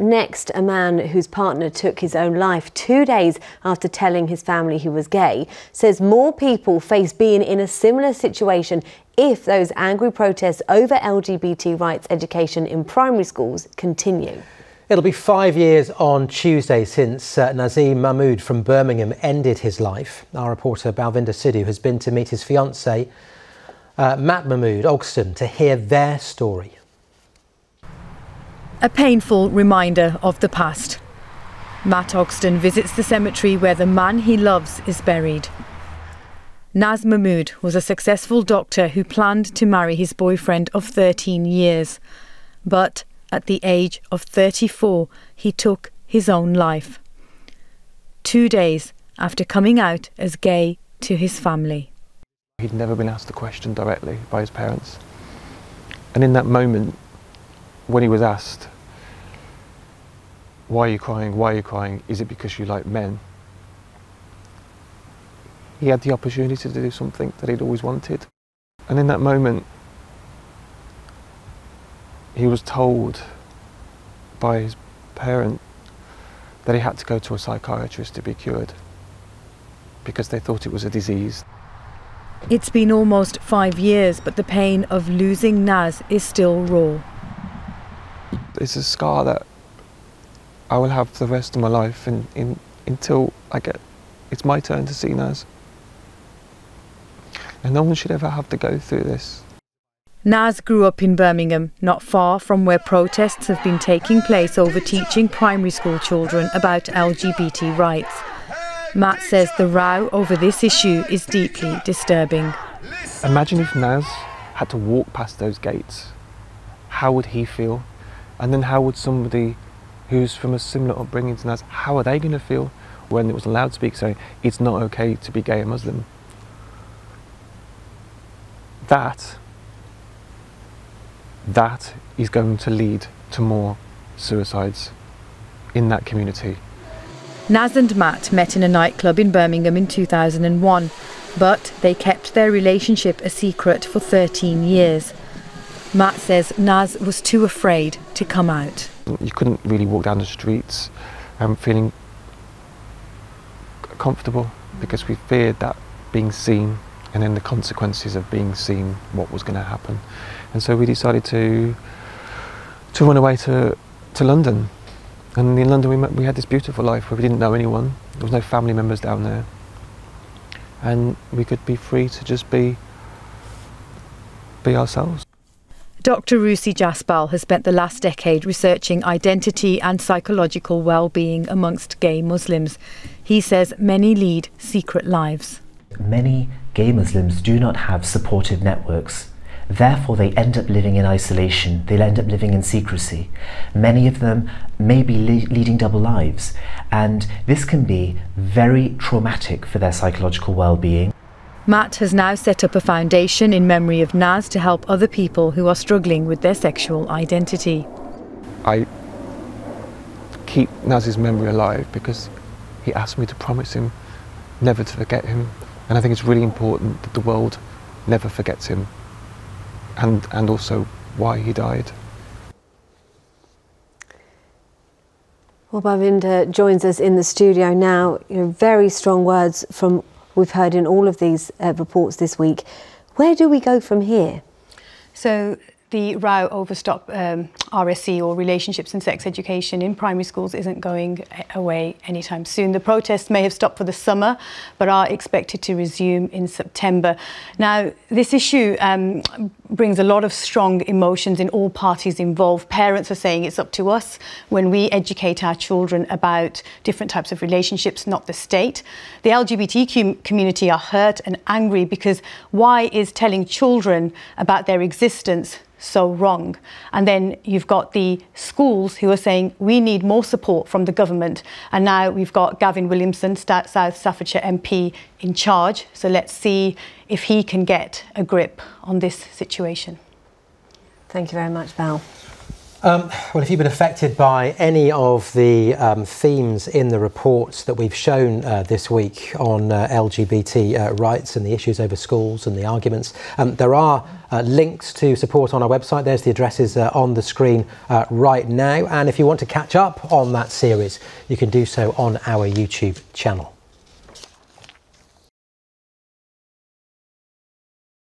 Next, a man whose partner took his own life two days after telling his family he was gay says more people face being in a similar situation if those angry protests over LGBT rights education in primary schools continue. It'll be five years on Tuesday since uh, Nazim Mahmood from Birmingham ended his life. Our reporter Balvinder Sidhu has been to meet his fiancée, uh, Matt Mahmood, Ogston, to hear their story. A painful reminder of the past. Matt Ogston visits the cemetery where the man he loves is buried. Naz Mahmood was a successful doctor who planned to marry his boyfriend of 13 years. But at the age of 34, he took his own life. Two days after coming out as gay to his family. He'd never been asked the question directly by his parents. And in that moment, when he was asked, why are you crying? Why are you crying? Is it because you like men? He had the opportunity to do something that he'd always wanted. And in that moment, he was told by his parent that he had to go to a psychiatrist to be cured because they thought it was a disease. It's been almost five years, but the pain of losing Naz is still raw it's a scar that I will have for the rest of my life in, in, until I get, it's my turn to see Naz. And no one should ever have to go through this. Naz grew up in Birmingham, not far from where protests have been taking place over teaching primary school children about LGBT rights. Matt says the row over this issue is deeply disturbing. Imagine if Naz had to walk past those gates. How would he feel? And then how would somebody who's from a similar upbringing to us, how are they going to feel when it was allowed to speak saying it's not okay to be gay or Muslim? That, that is going to lead to more suicides in that community. Naz and Matt met in a nightclub in Birmingham in 2001, but they kept their relationship a secret for 13 years. Matt says Naz was too afraid to come out. You couldn't really walk down the streets um, feeling comfortable because we feared that being seen and then the consequences of being seen, what was going to happen. And so we decided to to run away to, to London. And in London we, met, we had this beautiful life where we didn't know anyone. There was no family members down there. And we could be free to just be be ourselves. Dr. Rusi Jaspal has spent the last decade researching identity and psychological well-being amongst gay Muslims. He says many lead secret lives. Many gay Muslims do not have supportive networks. Therefore, they end up living in isolation. They end up living in secrecy. Many of them may be le leading double lives, and this can be very traumatic for their psychological well-being. Matt has now set up a foundation in memory of Naz to help other people who are struggling with their sexual identity. I keep Naz's memory alive because he asked me to promise him never to forget him. And I think it's really important that the world never forgets him and, and also why he died. Well, Balvinder joins us in the studio now. You know, very strong words from we've heard in all of these uh, reports this week. Where do we go from here? So the row over stop um, RSE or relationships and sex education in primary schools isn't going away anytime soon. The protests may have stopped for the summer, but are expected to resume in September. Now, this issue um, brings a lot of strong emotions in all parties involved. Parents are saying it's up to us when we educate our children about different types of relationships, not the state. The LGBTQ community are hurt and angry because why is telling children about their existence so wrong. And then you've got the schools who are saying we need more support from the government. And now we've got Gavin Williamson, South Staffordshire MP, in charge. So let's see if he can get a grip on this situation. Thank you very much, Val. Um, well, if you've been affected by any of the um, themes in the reports that we've shown uh, this week on uh, LGBT uh, rights and the issues over schools and the arguments, um, there are uh, links to support on our website. There's the addresses uh, on the screen uh, right now. And if you want to catch up on that series, you can do so on our YouTube channel.